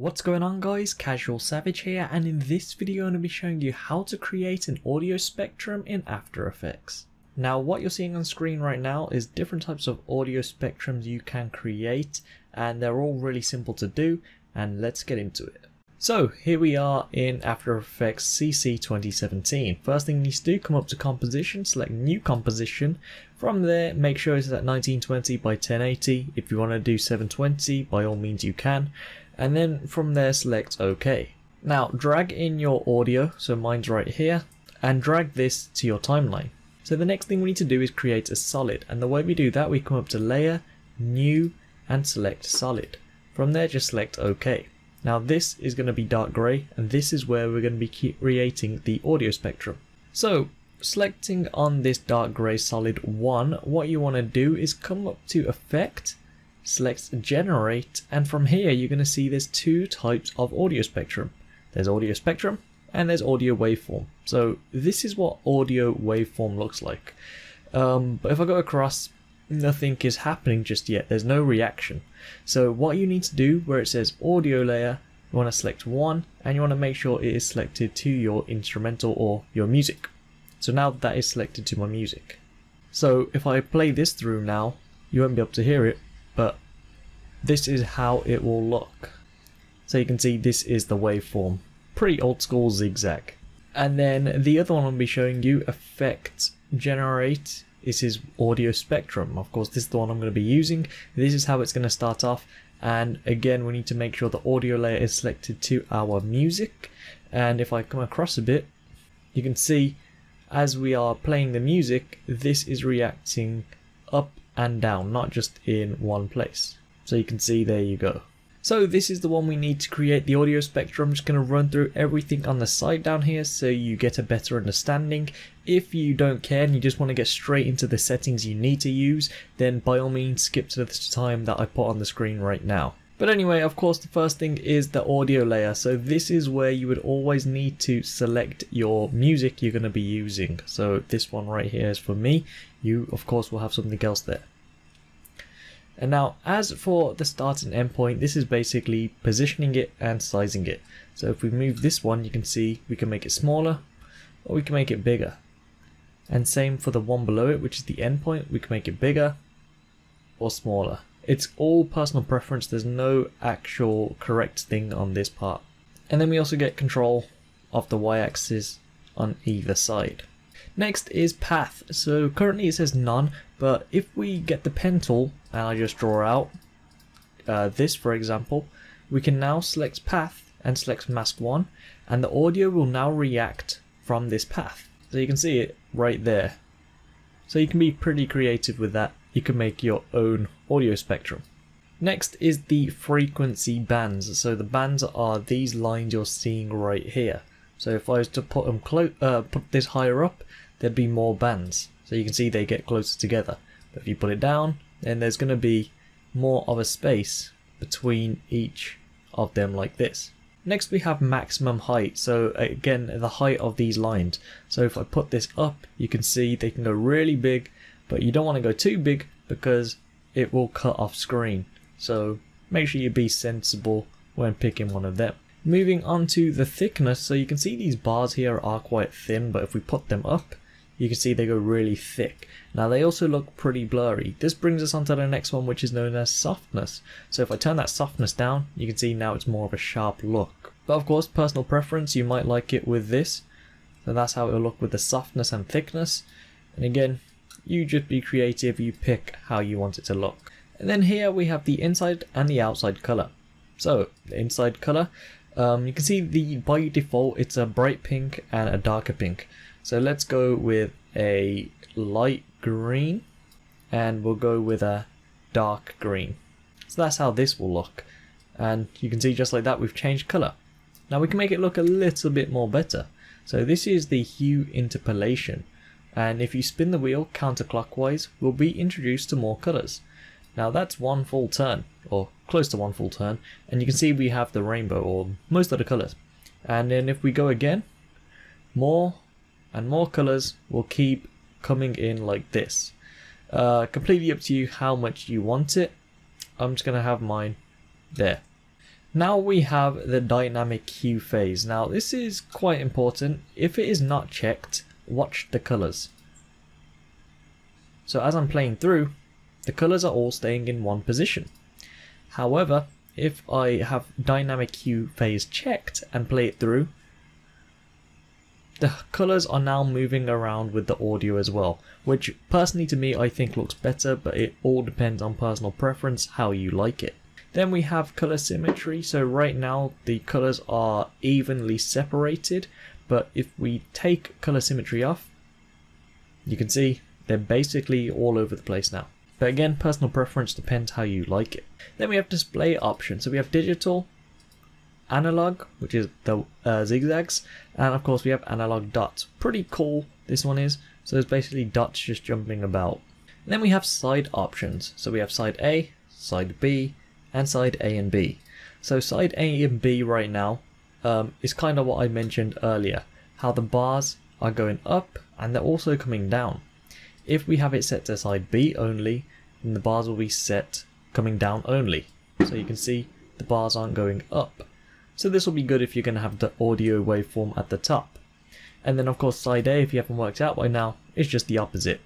What's going on guys, Casual Savage here and in this video I'm going to be showing you how to create an audio spectrum in After Effects. Now what you're seeing on screen right now is different types of audio spectrums you can create and they're all really simple to do and let's get into it. So here we are in After Effects CC 2017. First thing you need to do, come up to composition, select new composition. From there, make sure it's at 1920 by 1080. If you want to do 720, by all means you can and then from there select OK. Now drag in your audio, so mine's right here, and drag this to your timeline. So the next thing we need to do is create a solid, and the way we do that we come up to Layer, New, and select Solid. From there just select OK. Now this is going to be dark grey, and this is where we're going to be creating the audio spectrum. So selecting on this dark grey solid 1, what you want to do is come up to Effect, select generate and from here you're going to see there's two types of audio spectrum. There's audio spectrum and there's audio waveform. So this is what audio waveform looks like. Um, but if I go across, nothing is happening just yet. There's no reaction. So what you need to do where it says audio layer, you want to select one and you want to make sure it is selected to your instrumental or your music. So now that is selected to my music. So if I play this through now, you won't be able to hear it, but this is how it will look. So you can see this is the waveform. Pretty old school zigzag. And then the other one I'll be showing you, effect generate, is audio spectrum. Of course, this is the one I'm going to be using. This is how it's going to start off. And again, we need to make sure the audio layer is selected to our music. And if I come across a bit, you can see as we are playing the music, this is reacting up and down, not just in one place. So you can see there you go. So this is the one we need to create the audio spectrum. I'm just going to run through everything on the side down here so you get a better understanding. If you don't care and you just want to get straight into the settings you need to use, then by all means skip to the time that I put on the screen right now. But anyway, of course, the first thing is the audio layer. So this is where you would always need to select your music you're going to be using. So this one right here is for me. You, of course, will have something else there. And now as for the start and end point, this is basically positioning it and sizing it. So if we move this one, you can see we can make it smaller or we can make it bigger. And same for the one below it, which is the end point, we can make it bigger or smaller. It's all personal preference, there's no actual correct thing on this part. And then we also get control of the y-axis on either side. Next is path. So currently it says none, but if we get the pen tool and I just draw out uh, this for example, we can now select path and select mask 1 and the audio will now react from this path. So you can see it right there. So you can be pretty creative with that. You can make your own audio spectrum. Next is the frequency bands. So the bands are these lines you're seeing right here. So if I was to put them close, uh, put this higher up, there'd be more bands. So you can see they get closer together. But if you put it down, then there's going to be more of a space between each of them like this. Next we have maximum height, so again the height of these lines. So if I put this up, you can see they can go really big, but you don't want to go too big because it will cut off screen. So make sure you be sensible when picking one of them. Moving on to the thickness, so you can see these bars here are quite thin, but if we put them up, you can see they go really thick. Now they also look pretty blurry. This brings us on to the next one which is known as softness. So if I turn that softness down, you can see now it's more of a sharp look. But of course, personal preference, you might like it with this. So that's how it will look with the softness and thickness. And again, you just be creative, you pick how you want it to look. And then here we have the inside and the outside color. So the inside color, um, you can see the by default it's a bright pink and a darker pink. So let's go with a light green and we'll go with a dark green. So that's how this will look. And you can see just like that we've changed colour. Now we can make it look a little bit more better. So this is the hue interpolation. And if you spin the wheel counterclockwise, we'll be introduced to more colours. Now that's one full turn, or close to one full turn, and you can see we have the rainbow, or most of the colours. And then if we go again, more and more colors will keep coming in like this. Uh, completely up to you how much you want it. I'm just going to have mine there. Now we have the dynamic hue phase. Now this is quite important. If it is not checked, watch the colors. So as I'm playing through, the colors are all staying in one position. However, if I have dynamic hue phase checked and play it through, the colors are now moving around with the audio as well, which personally to me I think looks better, but it all depends on personal preference, how you like it. Then we have color symmetry, so right now the colors are evenly separated, but if we take color symmetry off, you can see they're basically all over the place now. But again, personal preference depends how you like it. Then we have display options. So we have digital, analog, which is the uh, zigzags, and of course we have analog dots. Pretty cool this one is. So it's basically dots just jumping about. And then we have side options. So we have side A, side B, and side A and B. So side A and B right now um, is kind of what I mentioned earlier, how the bars are going up and they're also coming down. If we have it set to side B only, then the bars will be set coming down only. So you can see the bars aren't going up. So this will be good if you're going to have the audio waveform at the top. And then of course side A, if you haven't worked out by now, is just the opposite.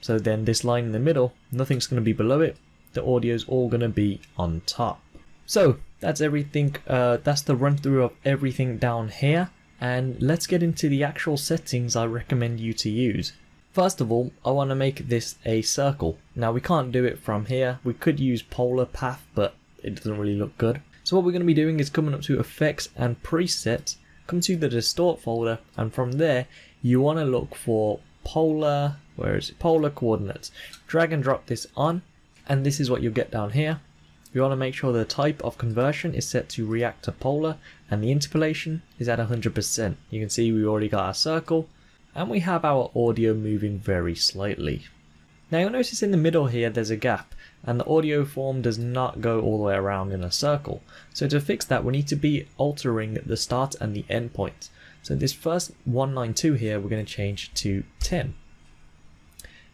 So then this line in the middle, nothing's going to be below it, the audio is all going to be on top. So that's everything, uh, that's the run through of everything down here. And let's get into the actual settings I recommend you to use. First of all, I want to make this a circle. Now we can't do it from here. We could use polar path, but it doesn't really look good. So what we're going to be doing is coming up to effects and presets, come to the distort folder, and from there you want to look for polar, where is it, polar coordinates. Drag and drop this on, and this is what you'll get down here. You want to make sure the type of conversion is set to rect to polar, and the interpolation is at 100%. You can see we already got our circle, and we have our audio moving very slightly. Now you'll notice in the middle here there's a gap and the audio form does not go all the way around in a circle. So to fix that we need to be altering the start and the end point. So this first 192 here we're going to change to 10.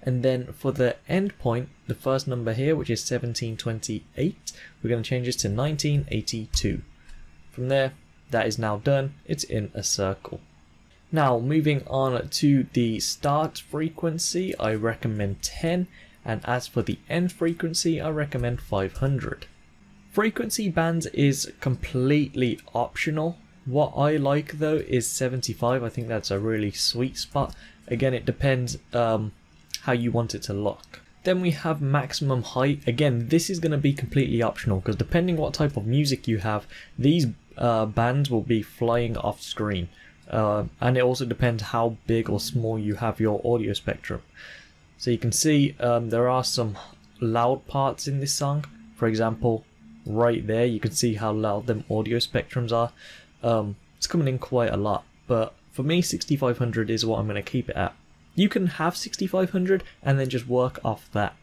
And then for the end point, the first number here, which is 1728, we're going to change this to 1982. From there, that is now done. It's in a circle. Now moving on to the start frequency, I recommend 10 and as for the end frequency, I recommend 500. Frequency bands is completely optional. What I like though is 75, I think that's a really sweet spot. Again, it depends um, how you want it to look. Then we have maximum height. Again, this is going to be completely optional because depending what type of music you have, these uh, bands will be flying off screen. Uh, and it also depends how big or small you have your audio spectrum. So you can see um, there are some loud parts in this song. For example, right there you can see how loud them audio spectrums are. Um, it's coming in quite a lot, but for me 6500 is what I'm going to keep it at. You can have 6500 and then just work off that.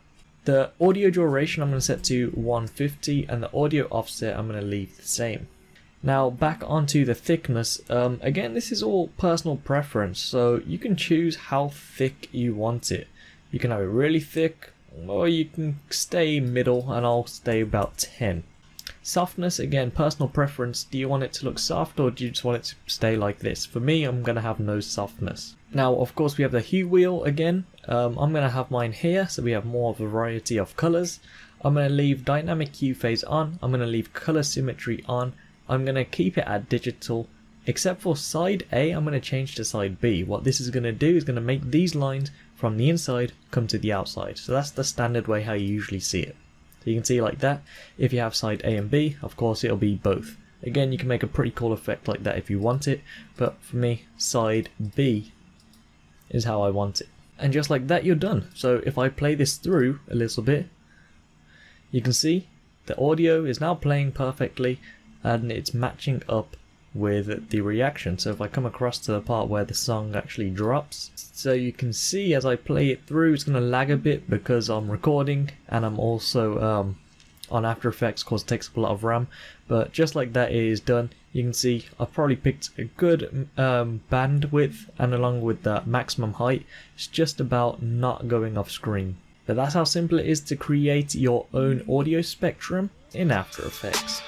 The audio duration I'm going to set to 150 and the audio offset I'm going to leave the same. Now back onto the thickness, um, again this is all personal preference, so you can choose how thick you want it. You can have it really thick, or you can stay middle and I'll stay about 10. Softness, again, personal preference. Do you want it to look soft or do you just want it to stay like this? For me, I'm going to have no softness. Now, of course, we have the hue wheel again. Um, I'm going to have mine here, so we have more variety of colors. I'm going to leave dynamic hue phase on. I'm going to leave color symmetry on. I'm going to keep it at digital. Except for side A, I'm going to change to side B. What this is going to do is going to make these lines from the inside come to the outside. So that's the standard way how you usually see it. So you can see like that. If you have side A and B, of course it'll be both. Again, you can make a pretty cool effect like that if you want it, but for me, side B is how I want it. And just like that, you're done. So if I play this through a little bit, you can see the audio is now playing perfectly and it's matching up with the reaction. So if I come across to the part where the song actually drops, so you can see as I play it through, it's going to lag a bit because I'm recording and I'm also um, on After Effects, cause it takes up a lot of RAM. But just like that is done, you can see I've probably picked a good um, bandwidth and along with the maximum height, it's just about not going off screen. But that's how simple it is to create your own audio spectrum in After Effects.